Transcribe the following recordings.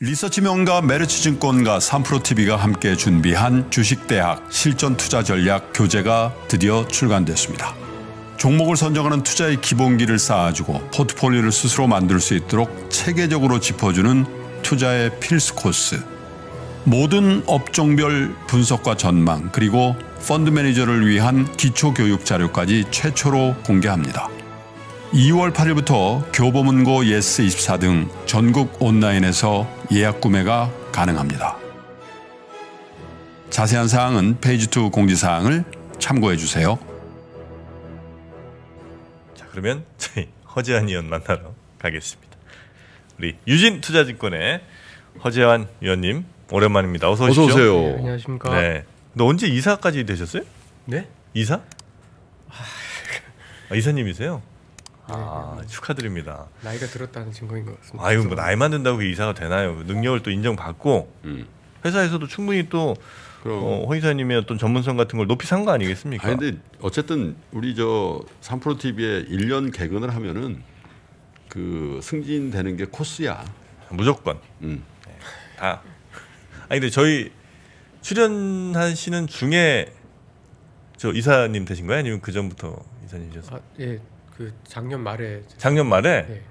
리서치 명가 메르츠증권과 3프로TV가 함께 준비한 주식대학 실전투자 전략 교재가 드디어 출간됐습니다. 종목을 선정하는 투자의 기본기를 쌓아주고 포트폴리오를 스스로 만들 수 있도록 체계적으로 짚어주는 투자의 필수 코스. 모든 업종별 분석과 전망 그리고 펀드 매니저를 위한 기초 교육 자료까지 최초로 공개합니다. 2월 8일부터 교보문고 YES24 등 전국 온라인에서 예약 구매가 가능합니다. 자세한 사항은 페이지 2 공지사항을 참고해 주세요. 자 그러면 저희 허재환 위원 만나러 가겠습니다. 우리 유진 투자증권의 허재환 위원님 오랜만입니다. 어서 오십시오. 어서 오세요. 네, 안녕하십니까. 네. 너 언제 이사까지 되셨어요? 네? 이사? 아, 이사님이세요? 아 축하드립니다. 나이가 들었다는 증거인 것 같습니다. 아유 뭐 나이 만 든다고 그게 이사가 되나요? 능력을 또 인정받고 음. 회사에서도 충분히 또 그럼. 어, 허 이사님의 어떤 전문성 같은 걸 높이 산 거 아니겠습니까? 아니 근데 어쨌든 우리 저 삼프로 TV에 1년 개근을 하면은 그 승진되는 게 코스야. 무조건 음. 다. 아니 근데 저희 출연하시는 중에 저 이사님 되신 거예요? 아니면 그 전부터 이사님이셨어요? 아, 예, 그 작년 말에 작년 말에 네.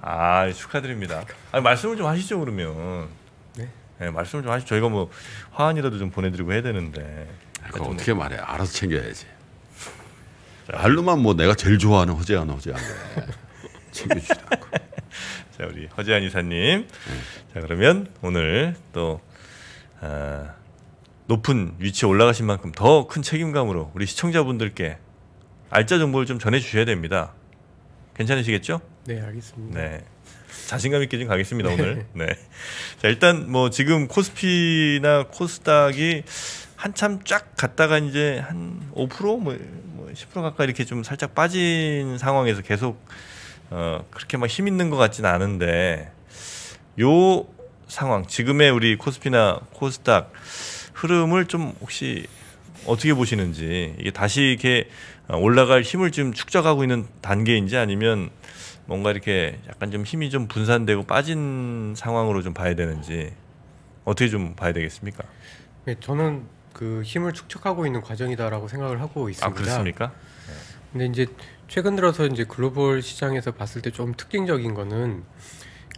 아 축하드립니다. 아니, 말씀을 좀 하시죠 그러면. 네? 네, 말씀을 좀 하시죠. 저희가 뭐 화환이라도 좀 보내드리고 해야 되는데. 그거 어떻게 말해? 알아서 챙겨야지. 말로만 뭐 내가 제일 좋아하는 허재한 허재한 챙겨주지도 않고. 자 우리 허재한 이사님. 자 그러면 오늘 또 아, 높은 위치에 올라가신 만큼 더 큰 책임감으로 우리 시청자분들께 알짜 정보를 좀 전해 주셔야 됩니다. 괜찮으시겠죠? 네, 알겠습니다. 네. 자신감 있게 좀 가겠습니다 오늘. 네. 자 일단 뭐 지금 코스피나 코스닥이 한참 쫙 갔다가 이제 한 5%뭐 뭐 10% 가까이 이렇게 좀 살짝 빠진 상황에서 계속 어 그렇게 막 힘 있는 것 같지는 않은데 요 상황 지금의 우리 코스피나 코스닥 흐름을 좀 혹시 어떻게 보시는지 이게 다시 이렇게 어, 올라갈 힘을 좀 축적하고 있는 단계인지 아니면 뭔가 이렇게 약간 좀 힘이 좀 분산되고 빠진 상황으로 좀 봐야 되는지 어떻게 좀 봐야 되겠습니까? 네, 저는 그 힘을 축적하고 있는 과정이다라고 생각을 하고 있습니다. 아 그렇습니까? 근데 이제 최근 들어서 이제 글로벌 시장에서 봤을 때 좀 특징적인 거는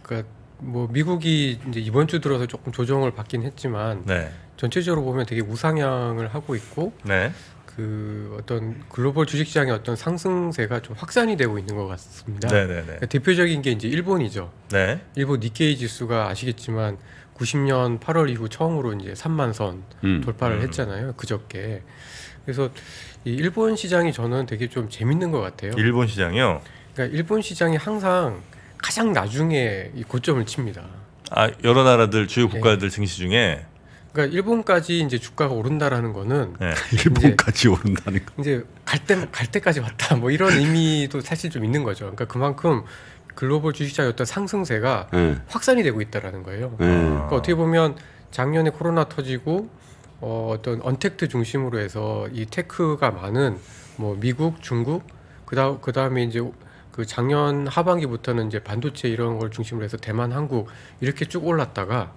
그러니까 뭐 미국이 이제 이번 주 들어서 조금 조정을 받긴 했지만 네, 전체적으로 보면 되게 우상향을 하고 있고 네, 그 어떤 글로벌 주식시장의 어떤 상승세가 좀 확산이 되고 있는 것 같습니다. 네, 네, 네, 그러니까 대표적인 게 이제 일본이죠. 네, 일본 니케이 지수가 아시겠지만 90년 8월 이후 처음으로 이제 3만 선 음. 돌파를 음. 했잖아요. 그저께. 그래서 이 일본 시장이 저는 되게 좀 재밌는 것 같아요. 일본 시장이요. 그러니까 일본 시장이 항상 가장 나중에 이 고점을 칩니다. 아 여러 나라들 주요 네. 국가들 증시 중에 그러니까 일본까지 이제 주가가 오른다라는 거는 네. 일본까지 오른다는 거. 이제 갈 때 갈 때까지 왔다 뭐 이런 의미도 사실 좀 있는 거죠. 그러니까 그만큼 글로벌 주식시장의 어떤 상승세가 예. 확산이 되고 있다라는 거예요. 예. 그러니까 어떻게 보면 작년에 코로나 터지고 어, 어떤 언택트 중심으로 해서 이 테크가 많은 뭐 미국, 중국 그다음 그다음에 이제 그 작년 하반기부터는 이제 반도체 이런 걸 중심으로 해서 대만, 한국 이렇게 쭉 올랐다가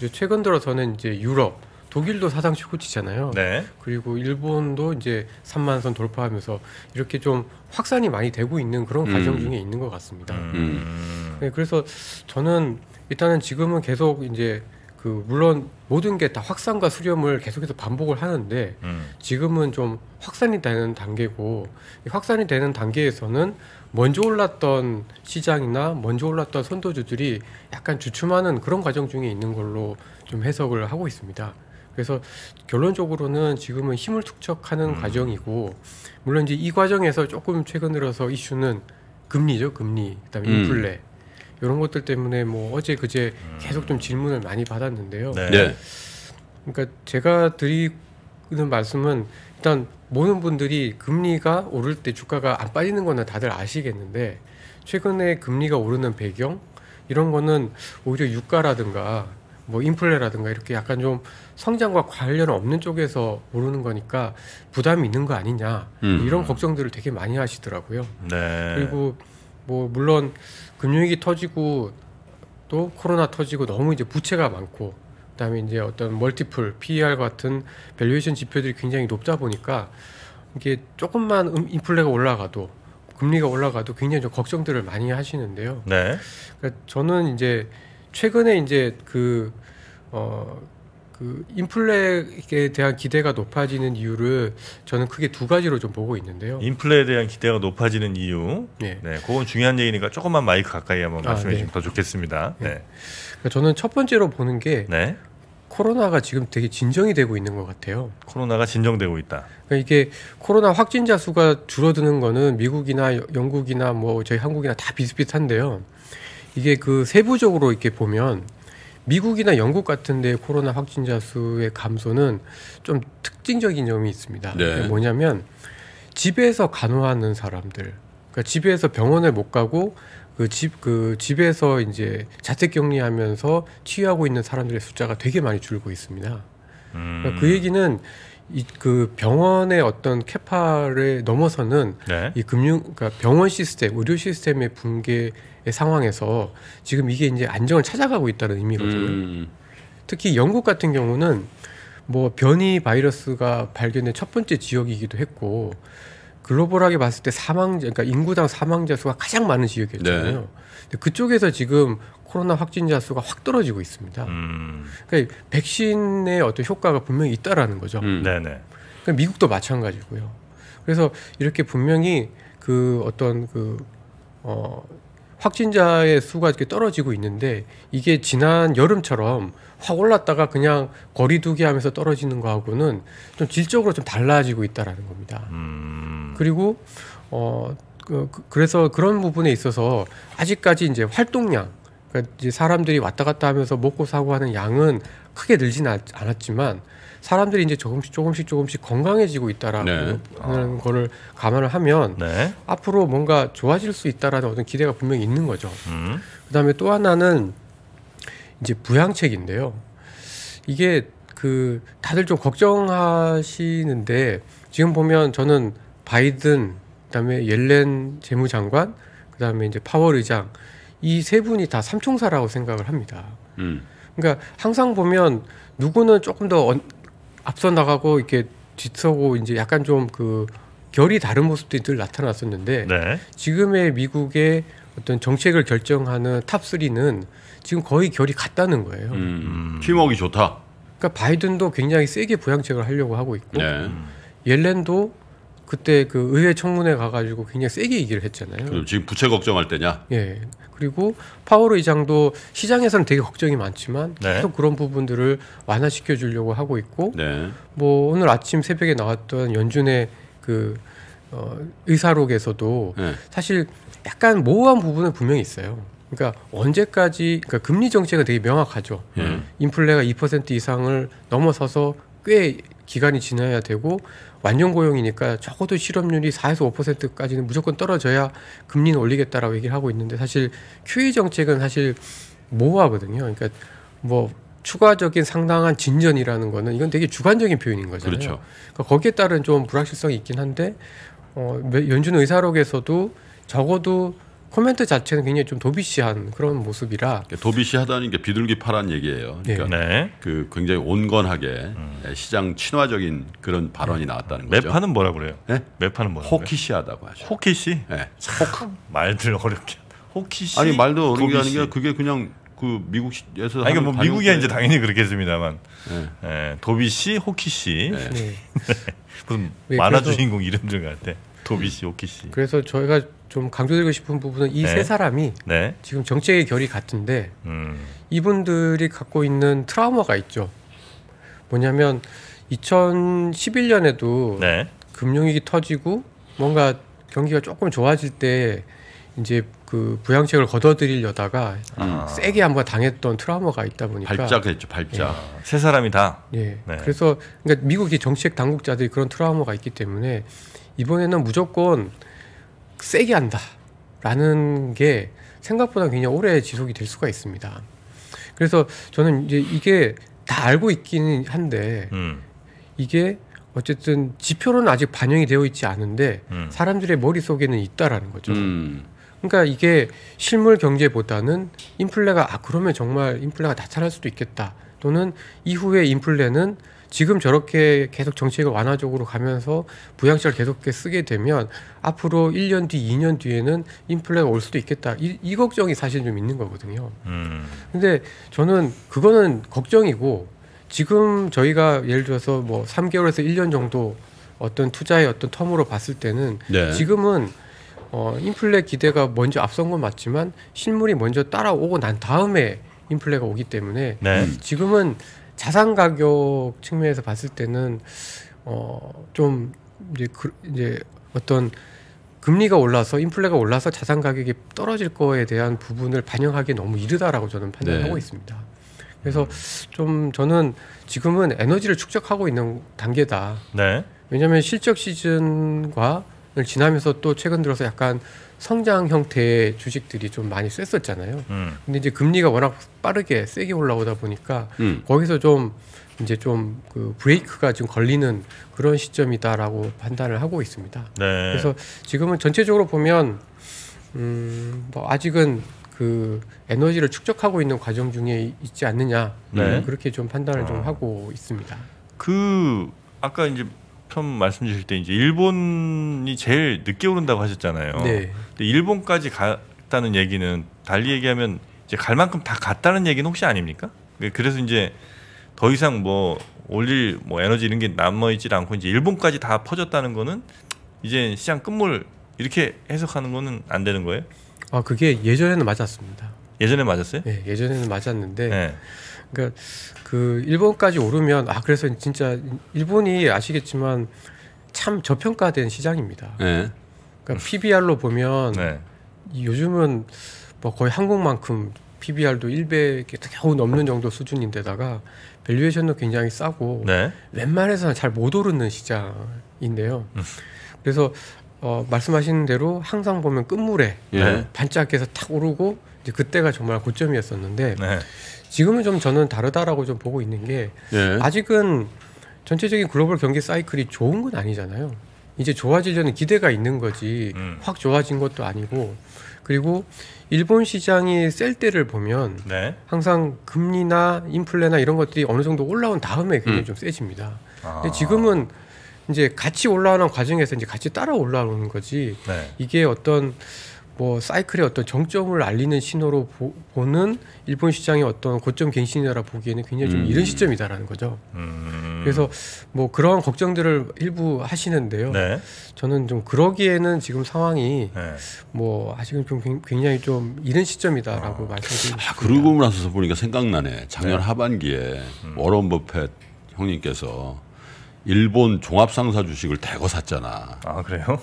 이제 최근 들어서는 이제 유럽, 독일도 사상 최고치잖아요. 네, 그리고 일본도 이제 3만 선 돌파하면서 이렇게 좀 확산이 많이 되고 있는 그런 음. 과정 중에 있는 것 같습니다. 음, 네, 그래서 저는 일단은 지금은 계속 이제 그 물론 모든 게 다 확산과 수렴을 계속해서 반복을 하는데 음, 지금은 좀 확산이 되는 단계고 이 확산이 되는 단계에서는 먼저 올랐던 시장이나 먼저 올랐던 선도주들이 약간 주춤하는 그런 과정 중에 있는 걸로 좀 해석을 하고 있습니다. 그래서 결론적으로는 지금은 힘을 축적하는 음. 과정이고 물론 이제 이 과정에서 조금 최근 들어서 이슈는 금리죠, 금리, 그다음에 음. 인플레 이런 것들 때문에 뭐 어제 그제 계속 좀 질문을 많이 받았는데요. 네, 네. 그러니까 제가 드리는 말씀은 일단 모든 분들이 금리가 오를 때 주가가 안 빠지는 거는 다들 아시겠는데 최근에 금리가 오르는 배경 이런 거는 오히려 유가라든가 뭐 인플레라든가 이렇게 약간 좀 성장과 관련 없는 쪽에서 오르는 거니까 부담이 있는 거 아니냐 음. 이런 걱정들을 되게 많이 하시더라고요. 네, 그리고 뭐 물론 금융위기 터지고 또 코로나 터지고 너무 이제 부채가 많고 그다음에 이제 어떤 multiple PER 같은 valuation 지표들이 굉장히 높다 보니까 이게 조금만 음- 인플레가 올라가도 금리가 올라가도 굉장히 좀 걱정들을 많이 하시는데요. 네. 그러니까 저는 이제 최근에 이제 그 어, 그 인플레에 대한 기대가 높아지는 이유를 저는 크게 두 가지로 좀 보고 있는데요. 인플레에 대한 기대가 높아지는 이유. 네. 네, 그건 중요한 얘기니까 조금만 마이크 가까이 한번 아, 말씀해 네. 주시면 더 좋겠습니다. 네. 그러니까 저는 첫 번째로 보는 게 네. 코로나가 지금 되게 진정이 되고 있는 것 같아요. 코로나가 진정되고 있다. 그러니까 이게 코로나 확진자 수가 줄어드는 거는 미국이나 여- 영국이나 뭐 저희 한국이나 다 비슷비슷한데요. 이게 그 세부적으로 이렇게 보면 미국이나 영국 같은 데 코로나 확진자 수의 감소는 좀 특징적인 점이 있습니다. 네. 뭐냐면 집에서 간호하는 사람들, 그러니까 집에서 병원을 못 가고 그 집 그 집에서 이제 자택 격리하면서 치유하고 있는 사람들의 숫자가 되게 많이 줄고 있습니다. 음. 그러니까 그 얘기는 이 그 병원의 어떤 캐파를 넘어서는 네. 이 금융 그러니까 병원 시스템, 의료 시스템의 붕괴의 상황에서 지금 이게 이제 안정을 찾아가고 있다는 의미거든요. 음. 특히 영국 같은 경우는 뭐 변이 바이러스가 발견된 첫 번째 지역이기도 했고 글로벌하게 봤을 때 사망자 그러니까 인구당 사망자 수가 가장 많은 지역이었잖아요. 네. 근데 그쪽에서 지금 코로나 확진자 수가 확 떨어지고 있습니다. 음. 그러니까 백신의 어떤 효과가 분명히 있다라는 거죠. 음. 네, 네. 그러니까 미국도 마찬가지고요. 그래서 이렇게 분명히 그 어떤 그 어, 확진자의 수가 이렇게 떨어지고 있는데 이게 지난 여름처럼 확 올랐다가 그냥 거리두기 하면서 떨어지는 거하고는 좀 질적으로 좀 달라지고 있다라는 겁니다. 음. 그리고 어 그, 그- 그래서 그런 부분에 있어서 아직까지 이제 활동량 그러니까 이제 사람들이 왔다 갔다 하면서 먹고 사고 하는 양은 크게 늘진 않- 않았지만 사람들이 이제 조금씩 조금씩 조금씩 건강해지고 있다라는 네. 거를 감안을 하면 네. 앞으로 뭔가 좋아질 수 있다라는 어떤 기대가 분명히 있는 거죠. 음. 그다음에 또 하나는 이제 부양책인데요. 이게 그 다들 좀 걱정하시는데 지금 보면 저는 바이든 그다음에 옐렌 재무장관 그다음에 이제 파월 의장 이 세 분이 다 삼총사라고 생각을 합니다. 음. 그러니까 항상 보면 누구는 조금 더 언- 앞서 나가고 이렇게 뒤서고 이제 약간 좀그 결이 다른 모습들이 늘 나타났었는데 네. 지금의 미국의 어떤 정책을 결정하는 top 3는 지금 거의 결이 같다는 거예요. 음. 음. 팀워크 좋다. 그러니까 바이든도 굉장히 세게 부양책을 하려고 하고 있고 네. 옐렌도 그때 그 의회 청문회 가가지고 굉장히 세게 얘기를 했잖아요. 그럼 지금 부채 걱정할 때냐? 예. 그리고 파월 의장도 시장에서는 되게 걱정이 많지만 네. 계속 그런 부분들을 완화시켜 주려고 하고 있고 네. 뭐 오늘 아침 새벽에 나왔던 연준의 그 어, 의사록에서도 네. 사실 약간 모호한 부분은 분명히 있어요. 그러니까 언제까지 그러니까 금리 정책은 되게 명확하죠. 예. 인플레가 2% 이상을 넘어서서 꽤 기간이 지나야 되고 완전 고용이니까 적어도 실업률이 4에서 5%까지는 무조건 떨어져야 금리는 올리겠다라고 얘기를 하고 있는데 사실 QE 정책은 사실 모호하거든요. 그러니까 뭐 추가적인 상당한 진전이라는 거는 이건 되게 주관적인 표현인 거잖아요. 그렇죠. 그러니까 거기에 따른 좀 불확실성이 있긴 한데 어, 연준 의사록에서도 적어도 코멘트 자체는 굉장히 좀 도비시한 그런 모습이라 도비시 하다는 게 비둘기 파란 얘기예요. 그러니까 네. 그 굉장히 온건하게 시장 친화적인 그런 발언이 나왔다는 거죠. 매파는 뭐라 그래요? 네? 매파는 뭐라 그래요? 호키시하다고 하죠. 호키 씨. 네. 말들 어렵게. 호키 씨. 아니 말도 어렵게 도비 하는 씨. 게 그게 그냥 그 미국에서 아니, 그러니까 뭐 하는 미국이야 이제. 당연히 그렇겠습니다만. 네. 예, 도비 씨, 호키 씨. 네. 네. 무슨 네, 만화 주인공 이름들 같아. 도비 씨, 호키 씨. 그래서 저희가 좀 강조드리고 싶은 부분은 이세 네. 사람이 네. 지금 정책의 결이 같은데 음. 이분들이 갖고 있는 트라우마가 있죠. 뭐냐면 2011년에도 네. 금융위기 터지고 뭔가 경기가 조금 좋아질 때 이제 그 부양책을 걷어들이려다가 아. 세게 한번 당했던 트라우마가 있다 보니까 발작했죠. 발작. 세 사람이 다. 예. 네. 그래서 그러니까 미국의 정책 당국자들이 그런 트라우마가 있기 때문에 이번에는 무조건 세게 한다라는 게 생각보다 굉장히 오래 지속이 될 수가 있습니다. 그래서 저는 이제 이게 다 알고 있기는 한데 음. 이게 어쨌든 지표로는 아직 반영이 되어 있지 않은데 음. 사람들의 머릿속에는 있다라는 거죠. 음. 그러니까 이게 실물 경제보다는 인플레가 아 그러면 정말 인플레가 나타날 수도 있겠다. 또는 이후에 인플레는 지금 저렇게 계속 정책이 완화적으로 가면서 부양책을 계속 쓰게 되면 앞으로 1년 뒤, 2년 뒤에는 인플레가 올 수도 있겠다. 이, 이 걱정이 사실 좀 있는 거거든요. 음. 근데 저는 그거는 걱정이고 지금 저희가 예를 들어서 뭐 3개월에서 1년 정도 어떤 투자의 어떤 텀으로 봤을 때는 네. 지금은 어 인플레 기대가 먼저 앞선 건 맞지만 실물이 먼저 따라오고 난 다음에 인플레가 오기 때문에 네. 지금은 자산 가격 측면에서 봤을 때는 어좀 이제 그 이제 어떤 금리가 올라서 인플레가 올라서 자산 가격이 떨어질 거에 대한 부분을 반영하기 너무 이르다라고 저는 판단하고 네. 있습니다. 그래서 좀 저는 지금은 에너지를 축적하고 있는 단계다. 네. 왜냐하면 실적 시즌과를 지나면서 또 최근 들어서 약간 성장 형태의 주식들이 좀 많이 셌었잖아요. 음. 근데 이제 금리가 워낙 빠르게 세게 올라오다 보니까 음. 거기서 좀 이제 좀 그 브레이크가 지금 걸리는 그런 시점이다라고 판단을 하고 있습니다. 네. 그래서 지금은 전체적으로 보면 음뭐 아직은 그 에너지를 축적하고 있는 과정 중에 있지 않느냐 네. 그렇게 좀 판단을 좀 어. 하고 있습니다. 그 아까 이제 처음 말씀 주실 때 이제 일본이 제일 늦게 오른다고 하셨잖아요. 네. 근데 일본까지 갔다는 얘기는 달리 얘기하면 이제 갈 만큼 다 갔다는 얘기는 혹시 아닙니까? 그- 그래서 이제 더 이상 뭐 올릴 뭐 에너지 이런 게 남아 있질 않고 이제 일본까지 다 퍼졌다는 거는 이제 시장 끝물 이렇게 해석하는 거는 안 되는 거예요? 아 그게 예전에는 맞았습니다. 예전에 맞았어요? 네, 예전에는 맞았는데 네. 그러니까 그 일본까지 오르면 아 그래서 진짜 일본이 아시겠지만 참 저평가된 시장입니다. 네. 그러니까 PBR로 보면 네. 이 요즘은 뭐 거의 한국만큼 PBR도 100에 겨우 넘는 정도 수준인데다가 밸류에이션도 굉장히 싸고 네. 웬만해서는 잘 못 오르는 시장인데요. 음. 그래서 어, 말씀하신 대로 항상 보면 끝물에 예. 네. 반짝해서 탁 오르고 이제 그때가 정말 고점이었었는데 네. 지금은 좀 저는 다르다라고 좀 보고 있는 게 예. 아직은 전체적인 글로벌 경기 사이클이 좋은 건 아니잖아요. 이제 좋아지려는 기대가 있는 거지 음. 확 좋아진 것도 아니고 그리고 일본 시장이 셀 때를 보면 네. 항상 금리나 인플레나 이런 것들이 어느 정도 올라온 다음에 굉장히 음. 좀 세집니다. 아. 근데 지금은 이제 같이 올라오는 과정에서 이제 같이 따라 올라오는 거지 네. 이게 어떤 뭐 사이클의 어떤 정점을 알리는 신호로 보, 는 일본 시장의 어떤 고점 갱신이라 보기에는 굉장히 좀 음. 이른 시점이다라는 거죠. 음. 그래서 뭐 그런 걱정들을 일부 하시는데요. 네. 저는 좀 그러기에는 지금 상황이 네. 뭐 아직은 좀 굉- 굉장히 좀 이른 시점이다라고 어. 말씀드립니다. 아, 그러고 나서 보니까 생각나네. 작년 네. 하반기에 음. 워런 버펫 형님께서 일본 종합상사 주식을 대거 샀잖아. 아 그래요?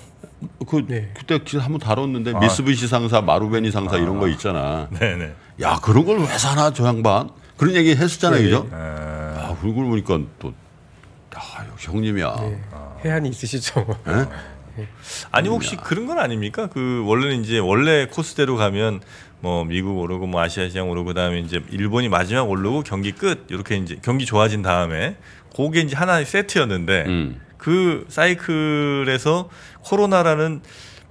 그 네. 그때 기- 한번 다뤘는데 아. 미쓰비시 상사, 마루베니 상사 이런 아. 거 있잖아. 네네. 야 그런 걸 왜 사나 저 양반? 그런 얘기 했었잖아요, 네. 그죠? 아, 아 그걸 보니까 또 아, 역시 형님이야. 네. 해안이 있으시죠. 예? 아니 혹시 그런 건 아닙니까? 그 원래는 이제 원래 코스대로 가면 뭐 미국 오르고 뭐 아시아 시장 오르고 그다음에 이제 일본이 마지막 오르고 경기 끝 이렇게 이제 경기 좋아진 다음에 그게 이제 하나의 세트였는데 음. 그 사이클에서 코로나라는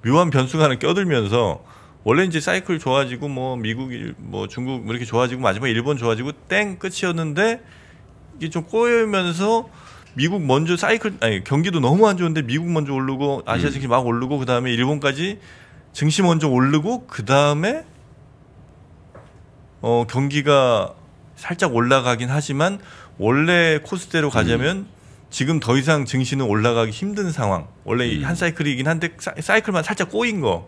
묘한 변수가 하나 껴들면서 원래 이제 사이클 좋아지고 뭐 미국 일- 뭐 중국 뭐 이렇게 좋아지고 마지막에 일본 좋아지고 땡 끝이었는데 이게 좀 꼬이면서 미국 먼저 사이클 아니 경기도 너무 안 좋은데 미국 먼저 오르고 아시아 증시 막 오르고 그다음에 일본까지 증시 먼저 오르고 그다음에 어 경기가 살짝 올라가긴 하지만 원래 코스대로 가자면 지금 더 이상 증시는 올라가기 힘든 상황. 원래 이한 사이클이긴 한데 사, 사이클만 살짝 꼬인 거.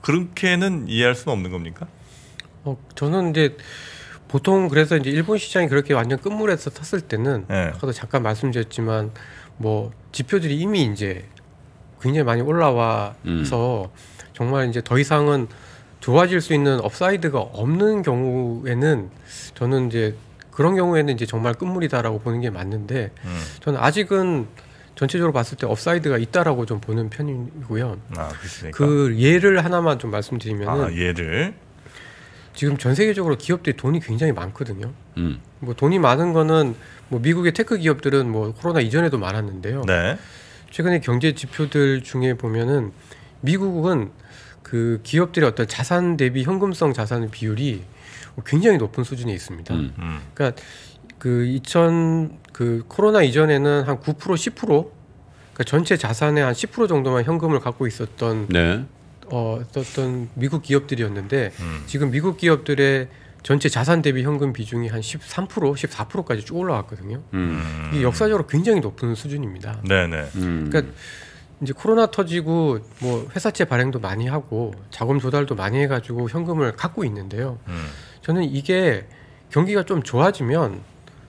그렇게는 이해할 수는 없는 겁니까? 어, 저는 이제 보통 그래서 이제 일본 시장이 그렇게 완전 끝물에서 탔을 때는 네. 아까도 잠깐 말씀드렸지만 뭐 지표들이 이미 이제 굉장히 많이 올라와서 정말 이제 더 이상은 좋아질 수 있는 upside가 없는 경우에는 저는 이제 그런 경우에는 이제 정말 끝물이다라고 보는 게 맞는데 음. 저는 아직은 전체적으로 봤을 때 upside가 있다라고 좀 보는 편이고요. 아, 그렇습니까? 그 예를 하나만 좀 말씀드리면은 아, 예를 지금 전 세계적으로 기업들이 돈이 굉장히 많거든요. 음. 뭐 돈이 많은 거는 뭐 미국의 tech 기업들은 뭐 코로나 이전에도 많았는데요. 네. 최근에 경제 지표들 중에 보면은 미국은 그 기업들의 어떤 자산 대비 현금성 자산의 비율이 굉장히 높은 수준에 있습니다. 음. 음. 그러니까 그 2000, 그 코로나 이전에는 한 9% 10% 그러니까 전체 자산의 한 10% 정도만 현금을 갖고 있었던 네. 어, 어떤 미국 기업들이었는데 음. 지금 미국 기업들의 전체 자산 대비 현금 비중이 한 13% 14%까지 쭉 올라왔거든요. 음. 이게 역사적으로 굉장히 높은 수준입니다. 네네. 음. 그러니까 이제 코로나 터지고 뭐 회사채 발행도 많이 하고 자금 조달도 많이 해가지고 현금을 갖고 있는데요. 음. 저는 이게 경기가 좀 좋아지면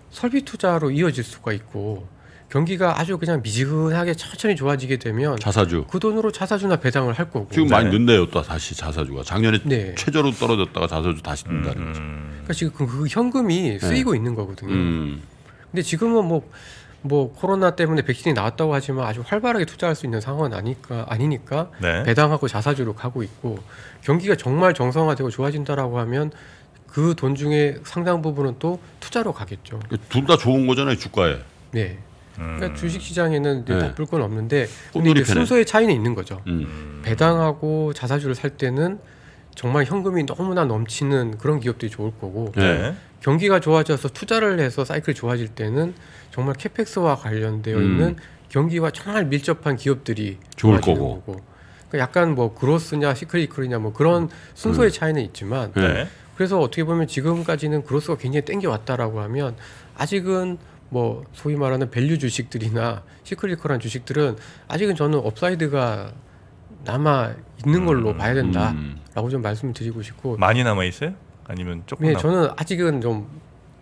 설비 투자로 이어질 수가 있고 경기가 아주 그냥 미지근하게 천천히 좋아지게 되면 자사주. 그 돈으로 자사주나 배당을 할 거고. 지금 네. 많이 는데요 또 다시 자사주가 작년에 네. 최저로 떨어졌다가 자사주 다시 는다는 거죠. 음. 그러니까 지금 그, 그 현금이 쓰이고 있는 거거든요. 음. 근데 지금은 뭐, 뭐 코로나 때문에 백신이 나왔다고 하지만 아주 활발하게 투자할 수 있는 상황은 아니까 아니니까 네. 배당하고 자사주로 가고 있고 경기가 정말 정상화되고 좋아진다라고 하면 그 돈 중에 상당 부분은 또 투자로 가겠죠. 둘 다 좋은 거잖아요 주가에. 네. 음. 그러니까 주식 시장에는 네. 나쁠 건 없는데 근데 이제. 순서의 차이는 있는 거죠. 음. 배당하고 자사주를 살 때는 정말 현금이 너무나 넘치는 그런 기업들이 좋을 거고 네. 경기가 좋아져서 투자를 해서 사이클이 좋아질 때는 정말 캐펙스와 관련되어 음. 있는 경기와 정말 밀접한 기업들이 좋을 좋아지는 거고. 그러니까 약간 뭐 그로스냐 시크리클이냐 뭐 그런 순서의 차이는 있지만 네. 네. 그래서 어떻게 보면 지금까지는 그로스가 굉장히 땡겨 왔다라고 하면 아직은 뭐 소위 말하는 value 주식들이나 cyclical한 주식들은 아직은 저는 upside가 남아 있는 걸로 음. 봐야 된다라고 음. 좀 말씀드리고 싶고 많이 남아 있어요? 아니면 조금 네, 남? 저는 아직은 좀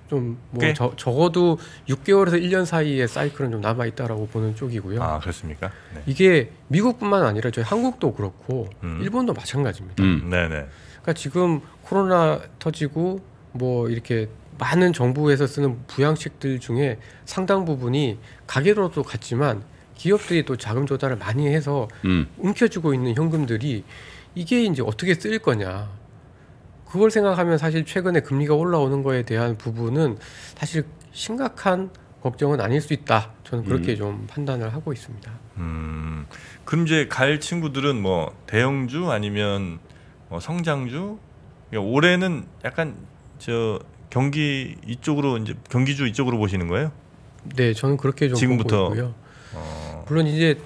좀뭐 꽤? 적어도 6개월에서 1년 사이에 사이클은 좀 남아 있다라고 보는 쪽이고요. 아 그렇습니까? 네. 이게 미국뿐만 아니라 저희 한국도 그렇고 음. 일본도 마찬가지입니다. 음. 네네. 그러니까 지금 코로나 터지고 뭐 이렇게 많은 정부에서 쓰는 부양책들 중에 상당 부분이 가계로도 갔지만 기업들이 또 자금 조달을 많이 해서 음. 움켜쥐고 있는 현금들이 이게 이제 어떻게 쓰일 거냐. 그걸 생각하면 사실 최근에 금리가 올라오는 거에 대한 부분은 사실 심각한 걱정은 아닐 수 있다. 저는 그렇게 음. 좀 판단을 하고 있습니다. 음. 그럼 이제 갈 친구들은 뭐 대형주 아니면 뭐 성장주? 그러니까 올해는 약간 저 경기 이쪽으로 이제 경기주 이쪽으로 보시는 거예요? 네, 저는 그렇게 좀 지금부터. 보고 있고요. 어. 물론 이제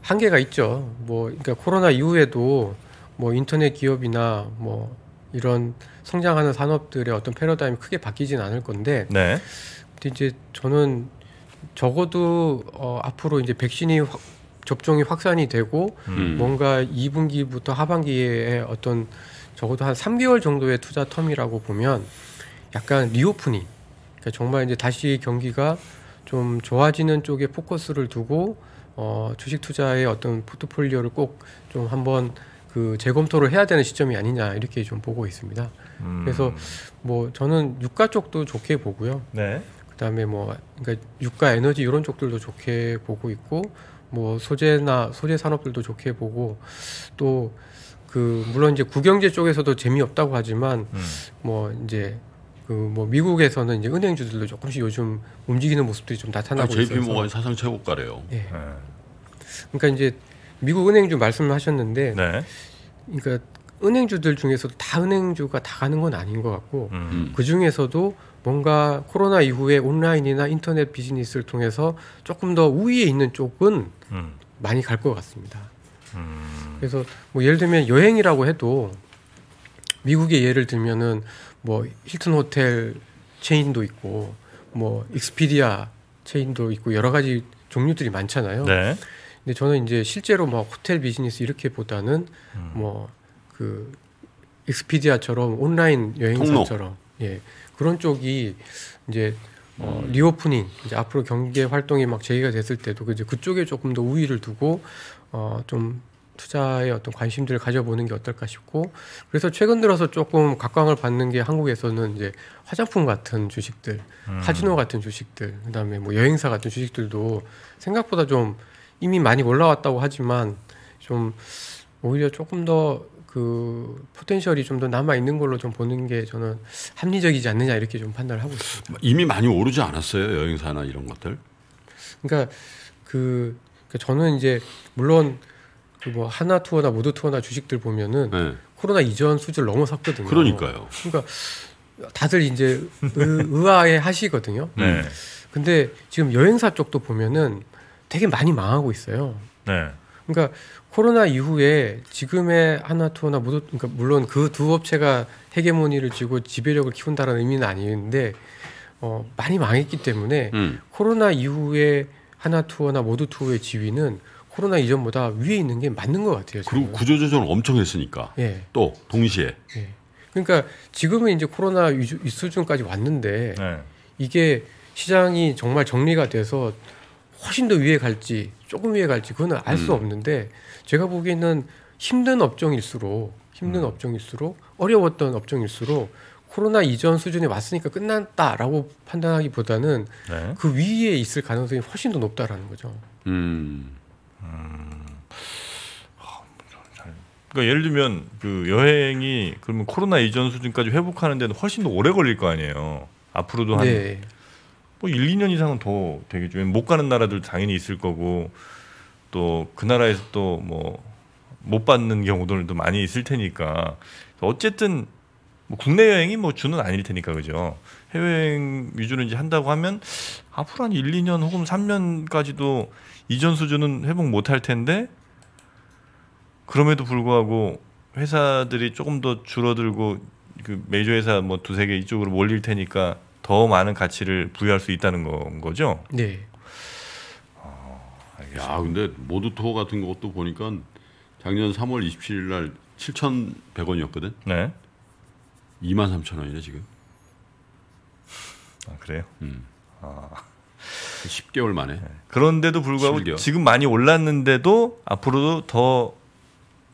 한계가 있죠. 뭐 그러니까 코로나 이후에도 뭐 인터넷 기업이나 뭐 이런 성장하는 산업들의 어떤 패러다임이 크게 바뀌진 않을 건데 네. 근데 이제 저는 적어도 어 앞으로 이제 백신이 확- 접종이 확산이 되고 음. 뭔가 2분기부터 하반기에 어떤 적어도 한 3개월 정도의 투자 term이라고 보면 약간 reopening 그러니까 정말 이제 다시 경기가 좀 좋아지는 쪽에 포커스를 두고 어 주식 투자의 어떤 포트폴리오를 꼭 좀 한번 그 재검토를 해야 되는 시점이 아니냐 이렇게 좀 보고 있습니다. 음. 그래서 뭐 저는 유가 쪽도 좋게 보고요. 네. 그다음에 뭐 그러니까 유가 에너지 이런 쪽들도 좋게 보고 있고 뭐 소재나 소재 산업들도 좋게 보고 또 그 물론 이제 국영제 쪽에서도 재미없다고 하지만 음. 뭐 이제 그뭐 미국에서는 이제 은행주들도 조금씩 요즘 움직이는 모습들이 좀 아, 나타나고 JP 있어서 모건이 사상 최고가래요. 예. 네. 그러니까 이제 미국 은행 주 말씀하셨는데 네. 그러니까 은행주들 중에서도 다 은행주가 다 가는 건 아닌 것 같고 음. 음. 그 중에서도 뭔가 코로나 이후에 온라인이나 인터넷 비즈니스를 통해서 조금 더 우위에 있는 쪽은 음. 많이 갈 것 같습니다. 음. 그래서 뭐 예를 들면 여행이라고 해도 미국의 예를 들면은 뭐 힐튼 호텔 체인도 있고 뭐 익스피디아 체인도 있고 여러 가지 종류들이 많잖아요. 네. 근데 저는 이제 실제로 막 호텔 비즈니스 이렇게보다는 음. 뭐그 익스피디아처럼 온라인 여행사처럼 예 그런 쪽이 이제 어, reopening 이제 앞으로 경제 활동이 막 재개가 됐을 때도 이제 그쪽에 조금 더 우위를 두고 어 좀 투자에 어떤 관심들을 가져보는 게 어떨까 싶고 그래서 최근 들어서 조금 각광을 받는 게 한국에서는 이제 화장품 같은 주식들, 음. 카지노 같은 주식들, 그다음에 뭐 여행사 같은 주식들도 생각보다 좀 이미 많이 올라왔다고 하지만 좀 오히려 조금 더 그 포텐셜이 좀 더 남아 있는 걸로 좀 보는 게 저는 합리적이지 않느냐 이렇게 좀 판단을 하고 있습니다. 이미 많이 오르지 않았어요 여행사나 이런 것들. 그러니까 그, 그 저는 이제 물론 그 뭐 하나 투어나 모두 투어나 주식들 보면은 네. 코로나 이전 수준을 넘어섰거든요. 그러니까요. 그러니까 다들 이제 의, 의아해 하시거든요. 네. 근데 지금 여행사 쪽도 보면은 되게 많이 망하고 있어요. 네. 그러니까 코로나 이후에 지금의 하나투어나 모두 그러니까 물론 그 두 업체가 헤게모니를 쥐고 지배력을 키운다는 의미는 아닌데 어, 많이 망했기 때문에 음. 코로나 이후에 하나투어나 모두투어의 지위는 코로나 이전보다 위에 있는 게 맞는 것 같아요. 그리고. 구조조정을 엄청 했으니까 예, 또 동시에 예. 그러니까 지금은 이제 코로나 이, 이 수준까지 왔는데 네. 이게 시장이 정말 정리가 돼서 훨씬 더 위에 갈지 조금 위에 갈지 그거는 알수 음. 없는데 제가 보기에는 힘든 업종일수록 힘든 음. 업종일수록 어려웠던 업종일수록 코로나 이전 수준에 왔으니까 끝났다라고 판단하기보다는 네. 그 위에 있을 가능성이 훨씬 더 높다라는 거죠. 음. 그러니까 예를 들면 그 여행이 그러면 코로나 이전 수준까지 회복하는 데는 훨씬 더 오래 걸릴 거 아니에요. 앞으로도 한 네, 뭐 1, 2년 이상은 더 되겠죠. 못 가는 나라들 당연히 있을 거고 또 그 나라에서 또 뭐 못 받는 경우들도 많이 있을 테니까 어쨌든 뭐 국내 여행이 뭐 주는 아닐 테니까 그죠. 해외여행 위주로 이제 한다고 하면 앞으로 한 1, 2년 혹은 3년까지도 이전 수준은 회복 못 할 텐데 그럼에도 불구하고 회사들이 조금 더 줄어들고 그 메이저 회사 뭐 두세 개 이쪽으로 몰릴 테니까 더 많은 가치를 부여할 수 있다는 건 거죠. 네, 야, 근데 모두 투어 같은 것도 보니까 작년 3월 27일 날 7,100원이었거든. 네. 23,000원이네 지금. 아, 그래요. 음. 아, 10개월 만에. 그런데도 불구하고 11개월. 지금 많이 올랐는데도 앞으로도 더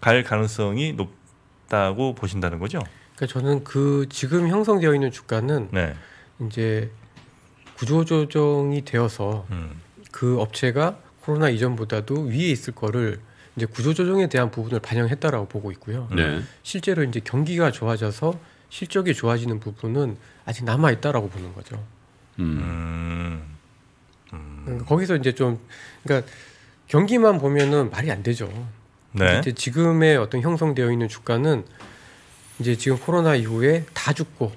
갈 가능성이 높다고 보신다는 거죠. 그러니까 저는 그 지금 형성되어 있는 주가는 네. 이제 구조조정이 되어서 음. 그 업체가 코로나 이전보다도 위에 있을 거를 이제 구조조정에 대한 부분을 반영했다라고 보고 있고요. 네. 실제로 이제 경기가 좋아져서 실적이 좋아지는 부분은 아직 남아 있다라고 보는 거죠. 음. 음. 그러니까 거기서 이제 좀 그러니까 경기만 보면은 말이 안 되죠. 네. 이제 지금의 어떤 형성되어 있는 주가는 이제 지금 코로나 이후에 다 죽고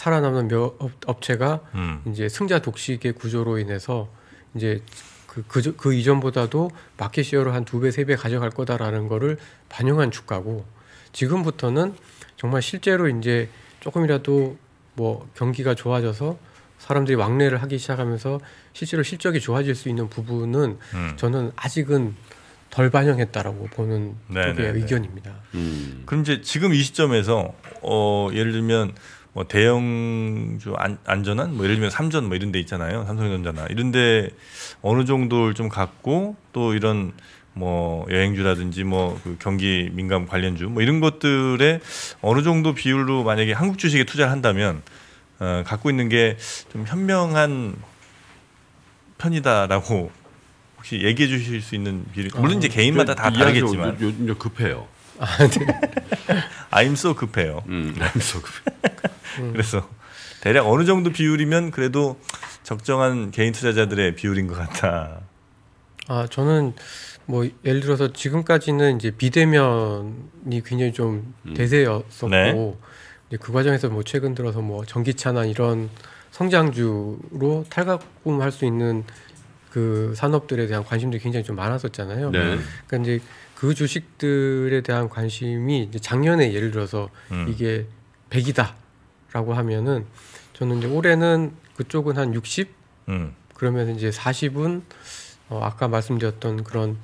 살아남는 몇 업- 업체가 음. 이제 승자 독식의 구조로 인해서 이제 그, 그, 그 이전보다도 market share를 한 두 배, 세 배 가져갈 거다라는 거를 반영한 주가고 지금부터는 정말 실제로 이제 조금이라도 뭐 경기가 좋아져서 사람들이 왕래를 하기 시작하면서 실제로 실적이 좋아질 수 있는 부분은 음. 저는 아직은 덜 반영했다라고 보는 네, 쪽의 네, 네. 의견입니다. 음. 그럼 이제 지금 이 시점에서 어 예를 들면 뭐 대형주 안, 안전한 뭐 예를 들면 삼전 뭐 이런 데 있잖아요. 삼성전자나 이런 데 어느 정도를 좀 갖고 또 이런 뭐 여행주라든지 뭐 그 경기 민감 관련주 뭐 이런 것들에 어느 정도 비율로 만약에 한국 주식에 투자를 한다면 어 갖고 있는 게 좀 현명한 편이다라고 혹시 얘기해 주실 수 있는 비율 물론 이제 개인마다 다 다르겠지만 요- 좀 급해요. I'm so 급해요. 음. 그래서 급- 그래서 대략 어느 정도 비율이면 그래도 적정한 개인 투자자들의 비율인 것 같다. 아 저는 뭐 예를 들어서 지금까지는 이제 비대면이 굉장히 좀 음. 대세였었고 네. 이제 그 과정에서 뭐 최근 들어서 뭐 전기차나 이런 성장주로 탈바꿈할 수 있는 그 산업들에 대한 관심들이 굉장히 좀 많았었잖아요. 네. 그러니까 이제 그 주식들에 대한 관심이 이제 작년에 예를 들어서 음. 이게 100이다 라고 하면은 저는 이제 올해는 그쪽은 한 60, 음. 그러면 이제 40은 어, 아까 말씀드렸던 그런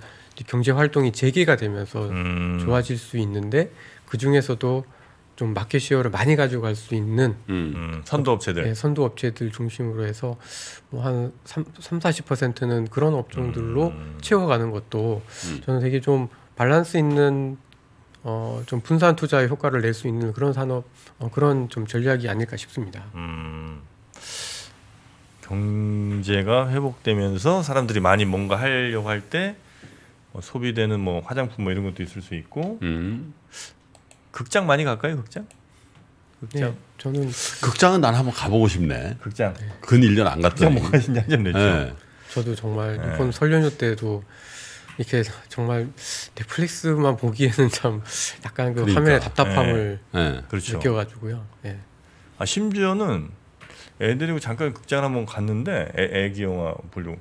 경제 활동이 재개가 되면서 음. 좋아질 수 있는데 그 중에서도 좀 마켓 시어를 많이 가져갈 수 있는 음. 음. 선도 업체들. 예, 선도 업체들 중심으로 해서 뭐한 3, 40%는 그런 업종들로 음. 채워가는 것도 음. 저는 되게 좀 밸런스 있는 어, 좀 분산 투자의 효과를 낼 수 있는 그런 산업 어, 그런 좀 전략이 아닐까 싶습니다. 음. 경제가 회복되면서 사람들이 많이 뭔가 하려고 할 때 뭐 소비되는 뭐 화장품 뭐 이런 것도 있을 수 있고 음. 극장 많이 갈까요? 극장? 극장. 네, 저는 극장은 난 한번 가보고 싶네. 극장. 근 1년 안 극장 갔더니. 못 가신 됐죠. 네. 저도 정말 네. 이번 설 연휴 때도 이렇게 정말 넷플릭스만 보기에는 참 약간 그 그러니까. 화면의 답답함을 예. 그렇죠. 느껴가지고요. 예. 아 심지어는 애들이고 잠깐 극장 한번 갔는데 애, 애기 영화 보려고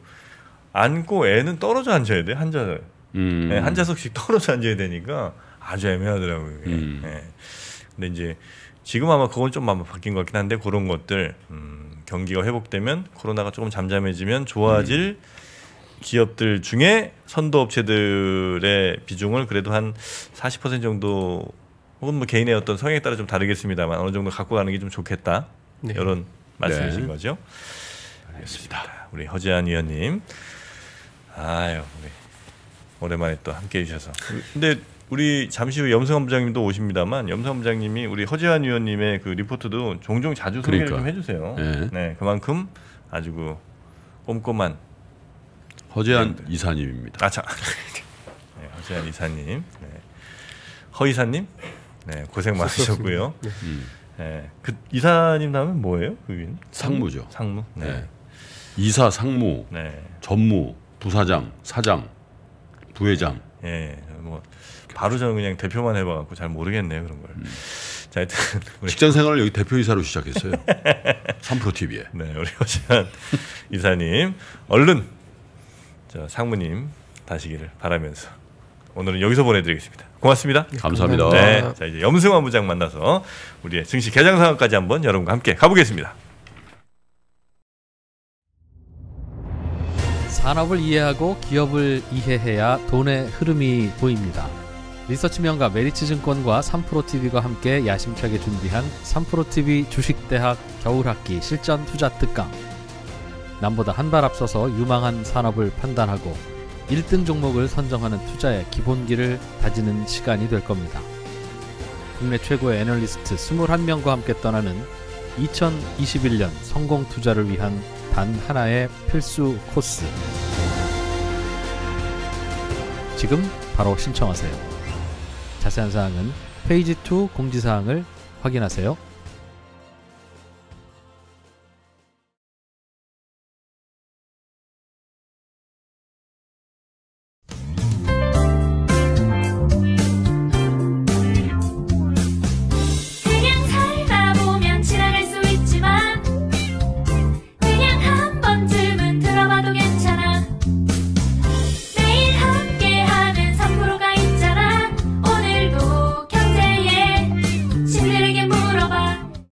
앉고 애는 떨어져 앉아야 돼 한자 음. 네, 한 좌석씩 떨어져 앉아야 되니까 아주 애매하더라고요. 음. 예. 근데 이제 지금 아마 그건 좀 아마 바뀐 것 같긴 한데 그런 것들 음, 경기가 회복되면 코로나가 조금 잠잠해지면 좋아질 기업들 중에 선도 업체들의 비중을 그래도 한 40% 정도 혹은 뭐 개인의 어떤 성향에 따라 좀 다르겠습니다만 어느 정도 갖고 가는 게 좀 좋겠다 네. 이런 말씀이신 네. 거죠. 알겠습니다. 우리 허재한 위원님, 아유 우리 오랜만에 또 함께해 주셔서. 근데 우리 잠시 후 염성한 부장님도 오십니다만 염성한 부장님이 우리 허재한 위원님의 그 리포트도 종종 자주 소개를 그러니까. 좀 해주세요. 네. 네, 그만큼 아주 그 꼼꼼한 허재한 이사님입니다. 아 참, 네, 허재한 이사님, 네. 허 이사님, 네 고생 많으셨고요. 음. 네, 그 이사님 다음은 뭐예요? 그 위는? 상무죠. 상무. 네. 네. 이사, 상무, 네. 전무, 부사장, 사장, 부회장. 예, 뭐 바로 저는 그냥 대표만 해봐갖고 잘 모르겠네요 그런 걸. 자, 하여튼 우리 직장 생활을 여기 대표 이사로 시작했어요. 3프로 TV에. 네 우리 허시한 이사님 얼른 저 상무님 다시기를 바라면서 오늘은 여기서 보내드리겠습니다. 고맙습니다. 감사합니다. 네, 자 이제 염승환 부장 만나서 우리의 증시 개장 상황까지 한번 여러분과 함께 가보겠습니다. 산업을 이해하고 기업을 이해해야 돈의 흐름이 보입니다. 리서치 명가 메리츠증권과 3프로TV가 함께 야심차게 준비한 3프로TV 주식대학 겨울학기 실전 투자 특강. 남보다 한 발 앞서서 유망한 산업을 판단하고 1등 종목을 선정하는 투자의 기본기를 다지는 시간이 될 겁니다. 국내 최고의 애널리스트 21명과 함께 떠나는 2021년 성공 투자를 위한 단 하나의 필수 코스. 지금 바로 신청하세요. 자세한 사항은 페이지 2 공지사항을 확인하세요.